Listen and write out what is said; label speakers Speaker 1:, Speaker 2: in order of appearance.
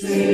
Speaker 1: Sim.